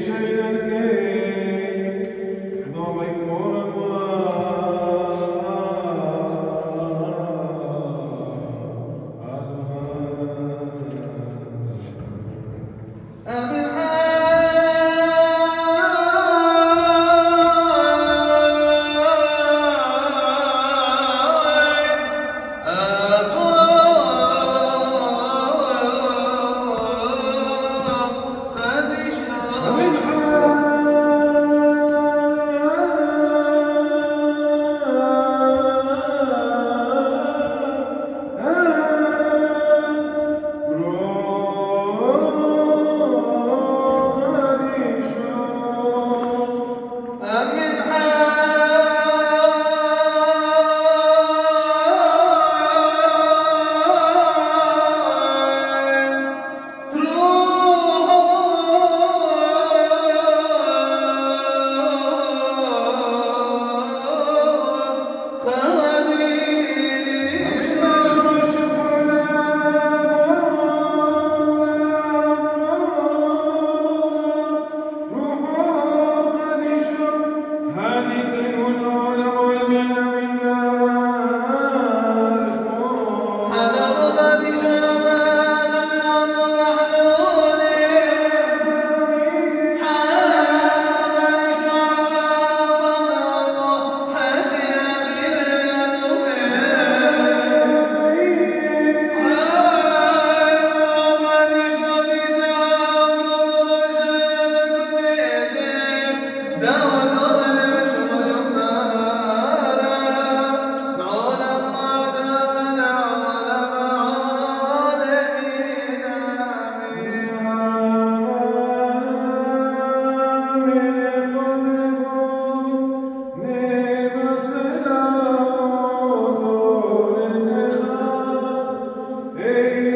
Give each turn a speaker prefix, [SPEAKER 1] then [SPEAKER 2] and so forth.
[SPEAKER 1] Shine again, no like more and more. Amen.